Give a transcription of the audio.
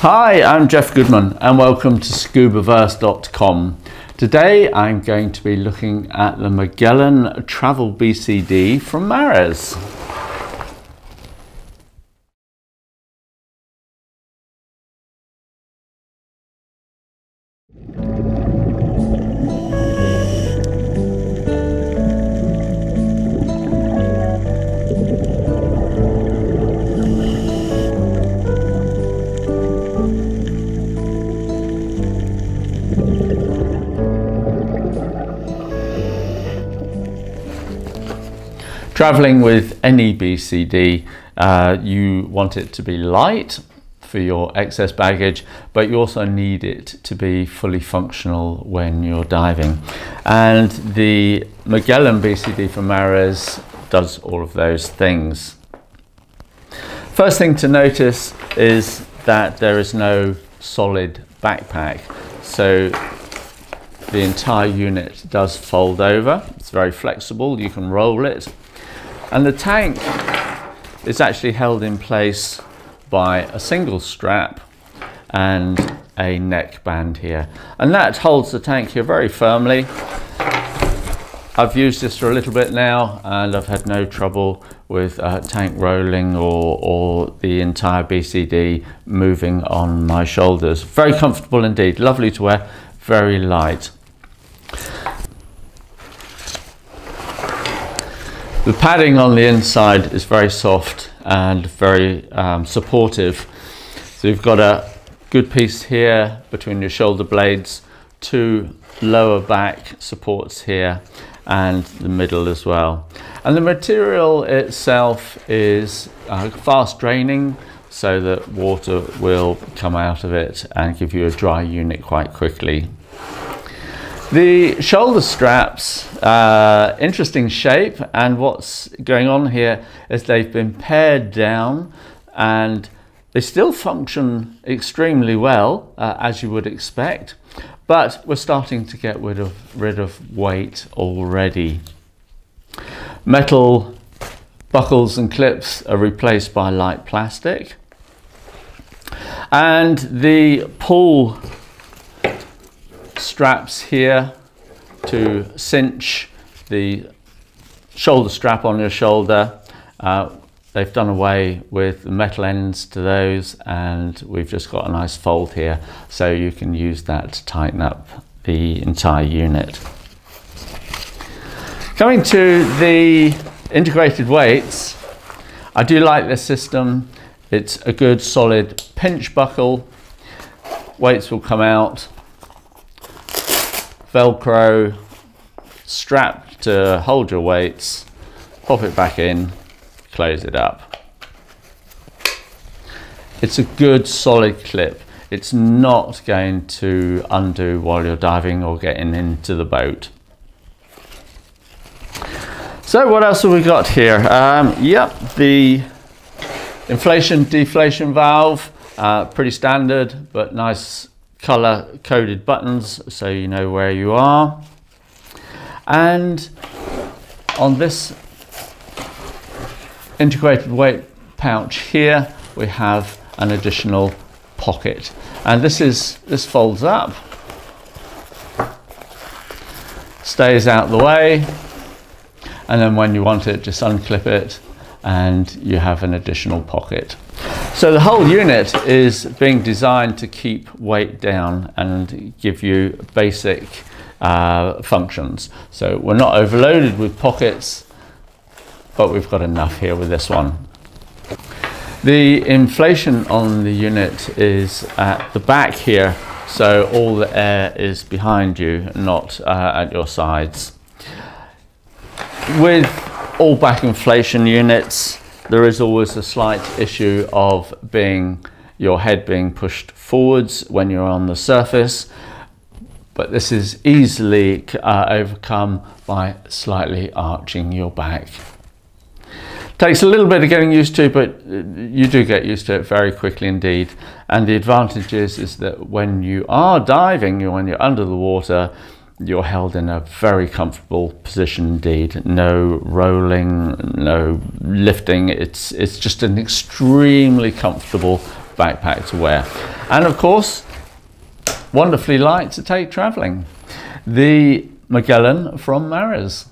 Hi, I'm Jeff Goodman and welcome to scubaverse.com. Today I'm going to be looking at the Magellan Travel BCD from Mares. Traveling with any BCD, uh, you want it to be light for your excess baggage, but you also need it to be fully functional when you're diving. And the Magellan BCD from Mares does all of those things. First thing to notice is that there is no solid backpack. So the entire unit does fold over. It's very flexible. You can roll it and the tank is actually held in place by a single strap and a neck band here. And that holds the tank here very firmly. I've used this for a little bit now and I've had no trouble with uh, tank rolling or, or the entire BCD moving on my shoulders. Very comfortable indeed, lovely to wear, very light. The padding on the inside is very soft and very um, supportive. So you've got a good piece here between your shoulder blades, two lower back supports here and the middle as well. And the material itself is uh, fast draining so that water will come out of it and give you a dry unit quite quickly. The shoulder straps, uh, interesting shape, and what's going on here is they've been pared down and they still function extremely well, uh, as you would expect, but we're starting to get rid of, rid of weight already. Metal buckles and clips are replaced by light plastic. And the pull straps here to cinch the shoulder strap on your shoulder. Uh, they've done away with the metal ends to those and we've just got a nice fold here so you can use that to tighten up the entire unit. Coming to the integrated weights, I do like this system. It's a good solid pinch buckle. Weights will come out Velcro strap to hold your weights, pop it back in, close it up. It's a good solid clip. It's not going to undo while you're diving or getting into the boat. So what else have we got here? Um, yep, the inflation deflation valve, uh, pretty standard, but nice color coded buttons so you know where you are. And on this integrated weight pouch here, we have an additional pocket. And this is this folds up, stays out the way, and then when you want it, just unclip it and you have an additional pocket. So the whole unit is being designed to keep weight down and give you basic uh, functions. So we're not overloaded with pockets, but we've got enough here with this one. The inflation on the unit is at the back here, so all the air is behind you, not uh, at your sides. With all back inflation units, there is always a slight issue of being your head being pushed forwards when you're on the surface but this is easily uh, overcome by slightly arching your back. Takes a little bit of getting used to, but uh, you do get used to it very quickly indeed. And the advantage is, is that when you are diving, when you're under the water, you're held in a very comfortable position indeed. No rolling, no lifting. It's, it's just an extremely comfortable backpack to wear. And of course, wonderfully light to take travelling. The Magellan from Mares.